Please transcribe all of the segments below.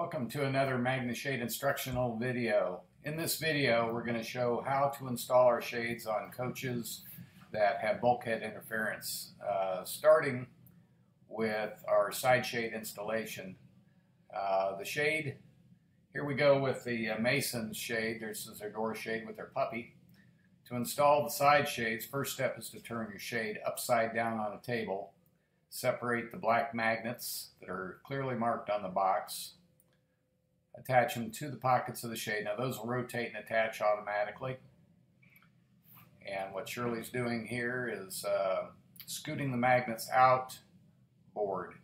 Welcome to another MagneShade instructional video. In this video we're going to show how to install our shades on coaches that have bulkhead interference. Uh, starting with our side shade installation. Uh, the shade, here we go with the uh, Mason's shade. This is their door shade with their puppy. To install the side shades, first step is to turn your shade upside down on a table. Separate the black magnets that are clearly marked on the box attach them to the pockets of the shade. Now those will rotate and attach automatically. And what Shirley's doing here is uh, scooting the magnets outboard.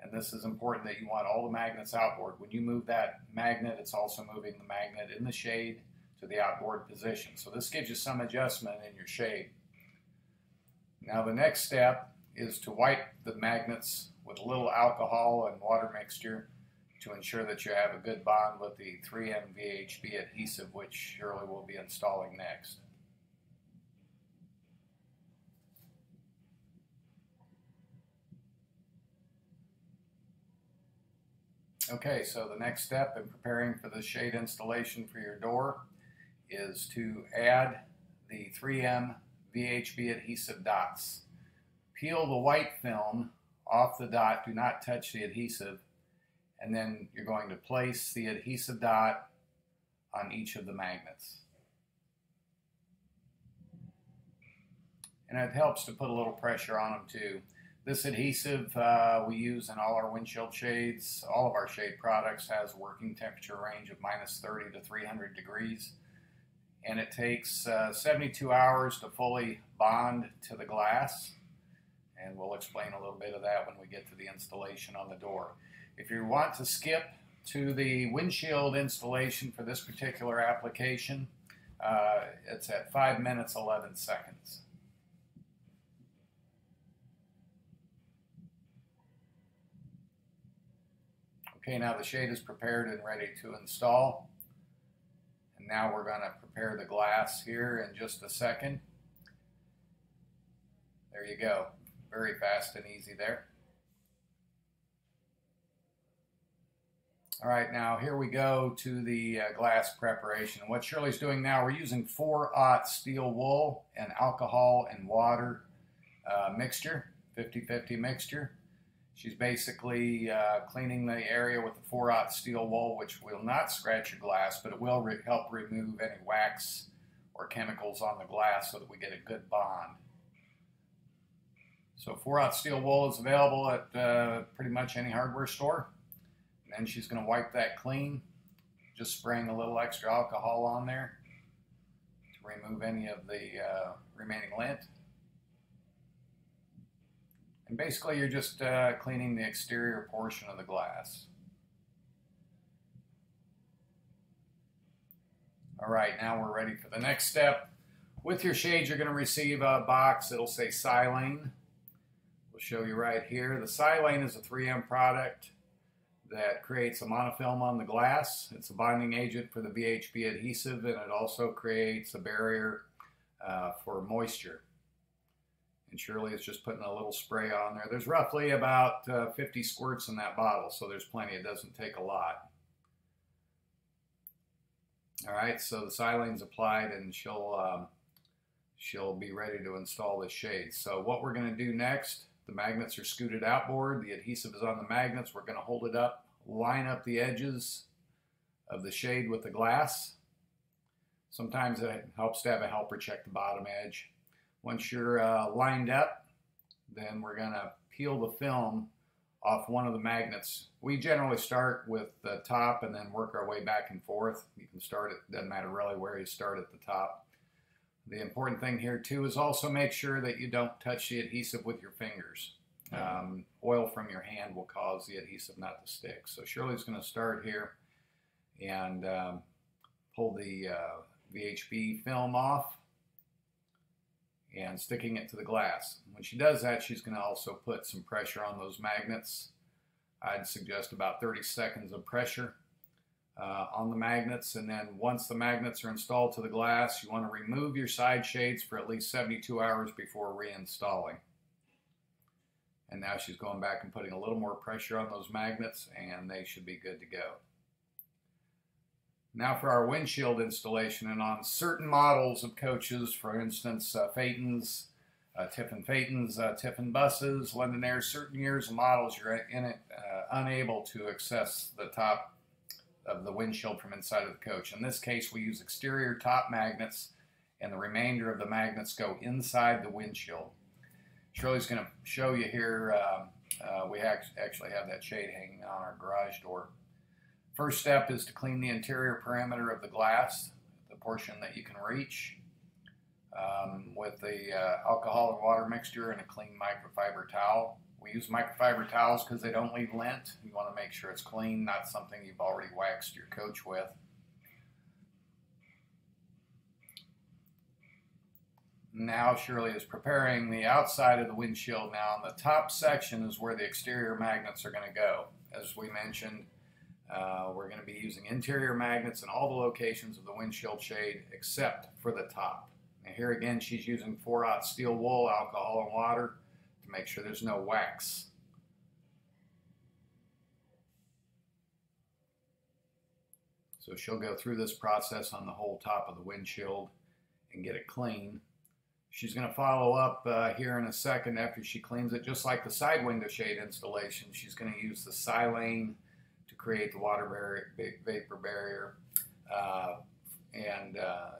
And this is important that you want all the magnets outboard. When you move that magnet, it's also moving the magnet in the shade to the outboard position. So this gives you some adjustment in your shade. Now the next step is to wipe the magnets with a little alcohol and water mixture to ensure that you have a good bond with the 3M VHB adhesive, which Shirley will be installing next. Okay, so the next step in preparing for the shade installation for your door is to add the 3M VHB adhesive dots. Peel the white film off the dot, do not touch the adhesive, and then you're going to place the adhesive dot on each of the magnets. And it helps to put a little pressure on them too. This adhesive uh, we use in all our windshield shades, all of our shade products has a working temperature range of minus 30 to 300 degrees. And it takes uh, 72 hours to fully bond to the glass. And we'll explain a little bit of that when we get to the installation on the door. If you want to skip to the windshield installation for this particular application, uh, it's at 5 minutes 11 seconds. Okay, now the shade is prepared and ready to install. And now we're going to prepare the glass here in just a second. There you go. Very fast and easy there. All right, now here we go to the uh, glass preparation. What Shirley's doing now, we're using 4-aught steel wool and alcohol and water uh, mixture, 50-50 mixture. She's basically uh, cleaning the area with the 4-aught steel wool, which will not scratch your glass, but it will re help remove any wax or chemicals on the glass so that we get a good bond. So 4-aught steel wool is available at uh, pretty much any hardware store. And she's going to wipe that clean, just spraying a little extra alcohol on there to remove any of the uh, remaining lint. And basically you're just uh, cleaning the exterior portion of the glass. All right, now we're ready for the next step. With your shades, you're going to receive a box. It'll say Silane. We'll show you right here. The Silane is a 3M product that creates a monofilm on the glass. It's a bonding agent for the VHB adhesive and it also creates a barrier uh, for moisture. And Shirley is just putting a little spray on there. There's roughly about uh, 50 squirts in that bottle, so there's plenty. It doesn't take a lot. All right, so the Silane's applied and she'll, um, she'll be ready to install the shade. So what we're going to do next the magnets are scooted outboard. The adhesive is on the magnets. We're going to hold it up, line up the edges of the shade with the glass. Sometimes it helps to have a helper check the bottom edge. Once you're uh, lined up, then we're going to peel the film off one of the magnets. We generally start with the top and then work our way back and forth. You can start it, doesn't matter really where you start at the top. The important thing here too is also make sure that you don't touch the adhesive with your fingers. Um, oil from your hand will cause the adhesive not to stick. So Shirley's going to start here and um, pull the uh, VHB film off and sticking it to the glass. When she does that, she's going to also put some pressure on those magnets. I'd suggest about 30 seconds of pressure uh, on the magnets. And then once the magnets are installed to the glass, you want to remove your side shades for at least 72 hours before reinstalling. And now she's going back and putting a little more pressure on those magnets and they should be good to go. Now for our windshield installation, and on certain models of coaches, for instance, uh, Phaetons, uh, Tiffin Phaetons, uh, Tiffin buses, London Aire, certain years of models, you're in it uh, unable to access the top of the windshield from inside of the coach. In this case, we use exterior top magnets, and the remainder of the magnets go inside the windshield. Shirley's going to show you here, um, uh, we actually have that shade hanging on our garage door. First step is to clean the interior perimeter of the glass, the portion that you can reach, um, with the uh, alcohol and water mixture and a clean microfiber towel. We use microfiber towels because they don't leave lint. You want to make sure it's clean, not something you've already waxed your coach with. Now Shirley is preparing the outside of the windshield now. The top section is where the exterior magnets are going to go. As we mentioned, uh, we're going to be using interior magnets in all the locations of the windshield shade except for the top. And here again, she's using 4-aught steel wool, alcohol, and water make sure there's no wax. So she'll go through this process on the whole top of the windshield and get it clean. She's going to follow up uh, here in a second after she cleans it, just like the side window shade installation. She's going to use the silane to create the water barrier, vapor barrier uh, and uh,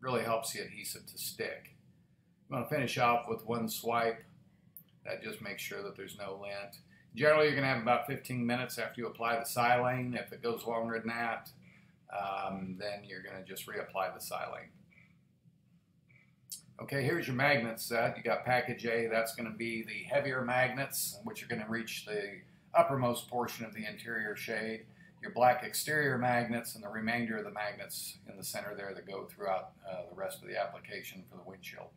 really helps the adhesive to stick. I'm going to finish off with one swipe. That just makes sure that there's no lint. Generally, you're going to have about 15 minutes after you apply the silane. If it goes longer than that, um, then you're going to just reapply the silane. Okay, here's your magnet set. You got package A. That's going to be the heavier magnets, which are going to reach the uppermost portion of the interior shade, your black exterior magnets, and the remainder of the magnets in the center there that go throughout uh, the rest of the application for the windshield.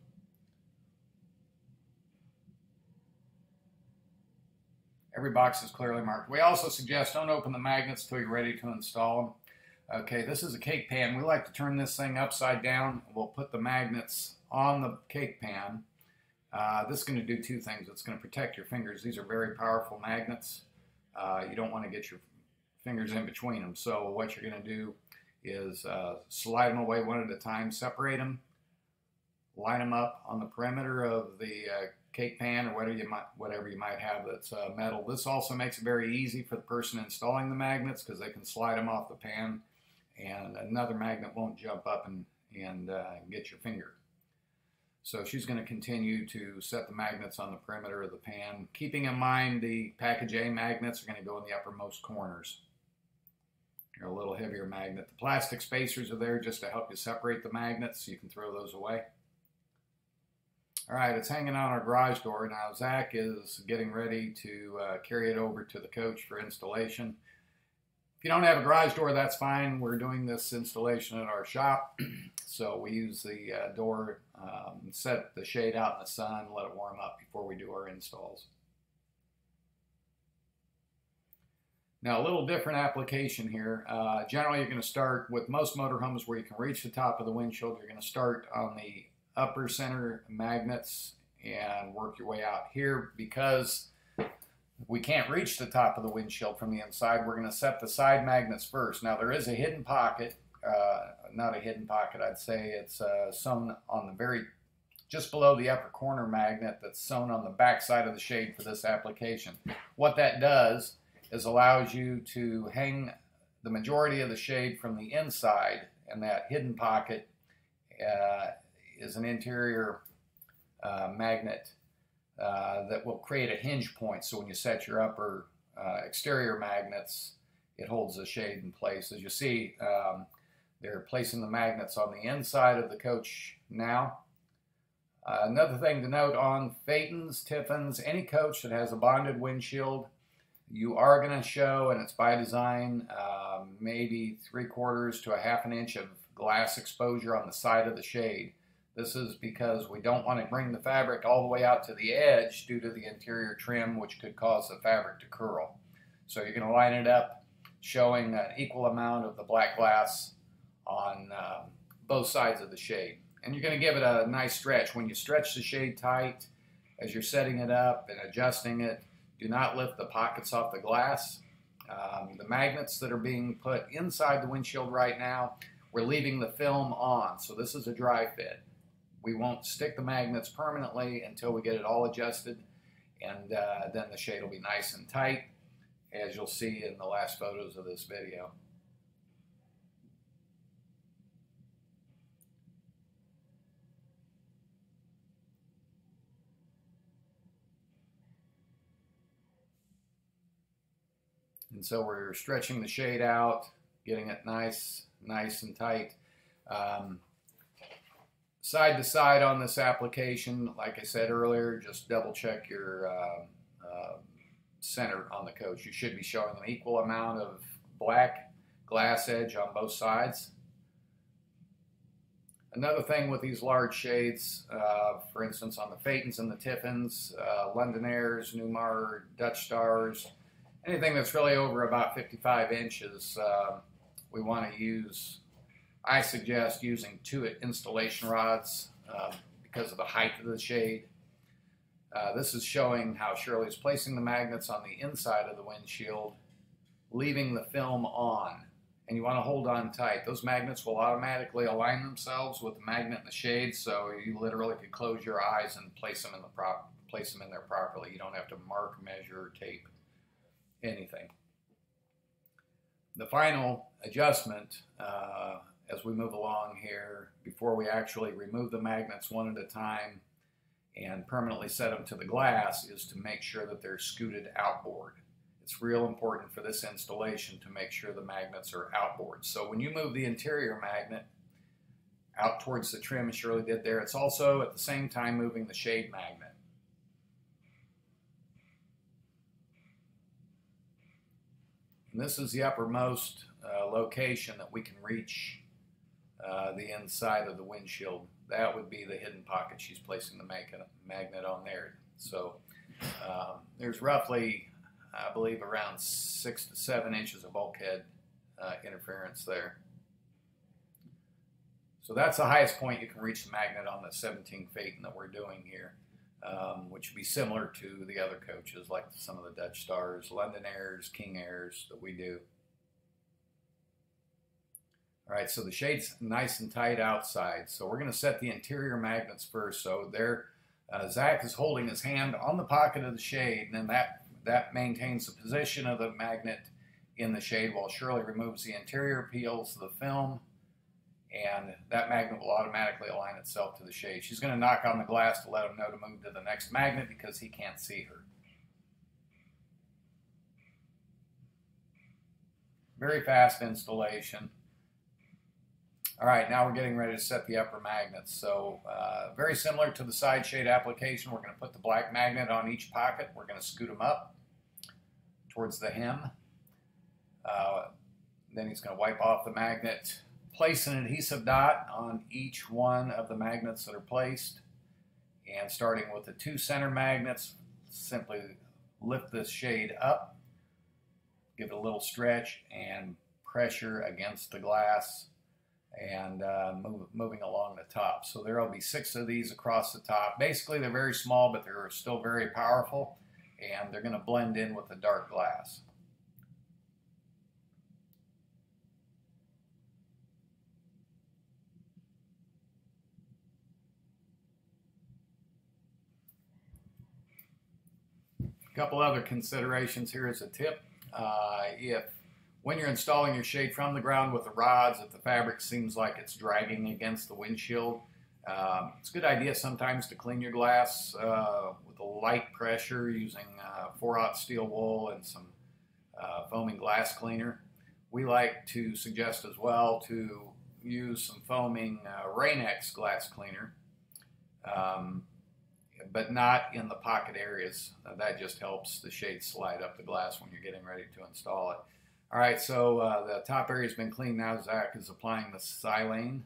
Every box is clearly marked. We also suggest don't open the magnets until you're ready to install them. Okay, this is a cake pan. We like to turn this thing upside down. We'll put the magnets on the cake pan uh, this is going to do two things. It's going to protect your fingers. These are very powerful magnets. Uh, you don't want to get your fingers in between them. So what you're going to do is uh, slide them away one at a time, separate them, line them up on the perimeter of the uh, cake pan or whatever you might whatever you might have that's uh, metal. This also makes it very easy for the person installing the magnets because they can slide them off the pan and another magnet won't jump up and, and uh, get your finger. So she's going to continue to set the magnets on the perimeter of the pan, keeping in mind the package A magnets are going to go in the uppermost corners. They're a little heavier magnet. The plastic spacers are there just to help you separate the magnets so you can throw those away. All right, it's hanging on our garage door. Now Zach is getting ready to uh, carry it over to the coach for installation If you don't have a garage door, that's fine. We're doing this installation at our shop. so we use the uh, door, um, set the shade out in the sun, let it warm up before we do our installs. Now, a little different application here. Uh, generally, you're going to start with most motorhomes where you can reach the top of the windshield. You're going to start on the upper center magnets and work your way out here because we can't reach the top of the windshield from the inside, we're going to set the side magnets first. Now there is a hidden pocket, uh, not a hidden pocket, I'd say it's uh, sewn on the very, just below the upper corner magnet that's sewn on the back side of the shade for this application. What that does is allows you to hang the majority of the shade from the inside and that hidden pocket uh, is an interior uh, magnet uh, that will create a hinge point. So when you set your upper uh, exterior magnets, it holds the shade in place. As you see, um, they're placing the magnets on the inside of the coach now. Uh, another thing to note on Phaetons, Tiffins, any coach that has a bonded windshield, you are going to show, and it's by design, um, maybe three quarters to a half an inch of glass exposure on the side of the shade. This is because we don't want to bring the fabric all the way out to the edge due to the interior trim, which could cause the fabric to curl. So you're going to line it up showing an equal amount of the black glass on um, both sides of the shade. And you're going to give it a nice stretch. When you stretch the shade tight, as you're setting it up and adjusting it, do not lift the pockets off the glass. Um, the magnets that are being put inside the windshield right now, we're leaving the film on. So this is a dry fit. We won't stick the magnets permanently until we get it all adjusted and uh, then the shade will be nice and tight as you'll see in the last photos of this video. And so we're stretching the shade out, getting it nice, nice and tight. Um, side to side on this application, like I said earlier, just double check your uh, uh, center on the coach. You should be showing an equal amount of black glass edge on both sides. Another thing with these large shades, uh, for instance, on the Phaetons and the Tiffins, uh, London Aires, Newmar, Dutch Stars, anything that's really over about 55 inches, uh, we want to use, I suggest using two installation rods uh, because of the height of the shade. Uh, this is showing how Shirley is placing the magnets on the inside of the windshield, leaving the film on. And you want to hold on tight. Those magnets will automatically align themselves with the magnet in the shade, so you literally could close your eyes and place them in the prop, place them in there properly. You don't have to mark, measure, tape anything. The final adjustment uh, as we move along here, before we actually remove the magnets one at a time and permanently set them to the glass, is to make sure that they're scooted outboard. It's real important for this installation to make sure the magnets are outboard. So when you move the interior magnet out towards the trim, as Shirley did there, it's also at the same time moving the shade magnet. And this is the uppermost uh, location that we can reach uh, the inside of the windshield. That would be the hidden pocket she's placing the magnet on there. So um, there's roughly, I believe, around six to seven inches of bulkhead uh, interference there. So that's the highest point you can reach the magnet on the 17 Phaeton that we're doing here um, which would be similar to the other coaches, like some of the Dutch Stars, London Aires, King Aires that we do. All right, so the shade's nice and tight outside. So we're going to set the interior magnets first. So there, uh, Zach is holding his hand on the pocket of the shade, and then that, that maintains the position of the magnet in the shade while Shirley removes the interior, peels of the film, and that magnet will automatically align itself to the shade. She's going to knock on the glass to let him know to move to the next magnet because he can't see her. Very fast installation. All right, now we're getting ready to set the upper magnets. So uh, very similar to the side shade application, we're going to put the black magnet on each pocket. We're going to scoot them up towards the hem. Uh, then he's going to wipe off the magnet place an adhesive dot on each one of the magnets that are placed. And starting with the two center magnets, simply lift this shade up, give it a little stretch and pressure against the glass and uh, move, moving along the top. So there will be six of these across the top. Basically, they're very small, but they're still very powerful, and they're going to blend in with the dark glass. A couple other considerations here as a tip. Uh, if when you're installing your shade from the ground with the rods, if the fabric seems like it's dragging against the windshield, um, it's a good idea sometimes to clean your glass uh, with a light pressure using uh, 4-aught steel wool and some uh, foaming glass cleaner. We like to suggest as well to use some foaming uh, Rain-X glass cleaner. Um, but not in the pocket areas. Uh, that just helps the shade slide up the glass when you're getting ready to install it. All right, so uh, the top area has been cleaned now. Zach is applying the silane,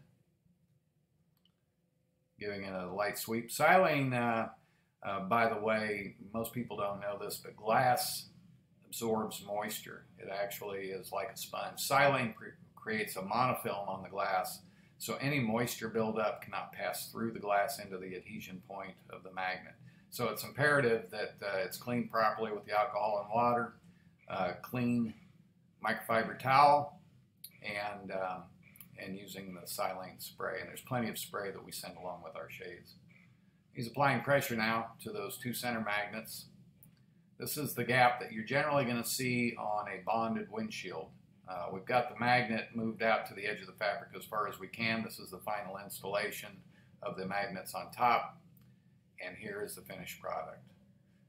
giving it a light sweep. Silane, uh, uh, by the way, most people don't know this, but glass absorbs moisture. It actually is like a sponge. Silane creates a monofilm on the glass so any moisture buildup cannot pass through the glass into the adhesion point of the magnet. So it's imperative that uh, it's cleaned properly with the alcohol and water, uh, clean microfiber towel and um, and using the silane spray. And there's plenty of spray that we send along with our shades. He's applying pressure now to those two center magnets. This is the gap that you're generally going to see on a bonded windshield. Uh, we've got the magnet moved out to the edge of the fabric as far as we can. This is the final installation of the magnets on top. And here is the finished product.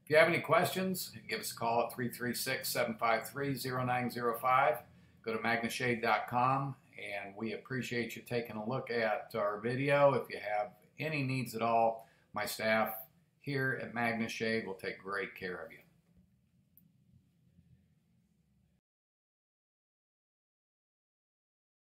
If you have any questions, give us a call at 336-753-0905. Go to magneshade.com and we appreciate you taking a look at our video. If you have any needs at all, my staff here at MagneShade will take great care of you.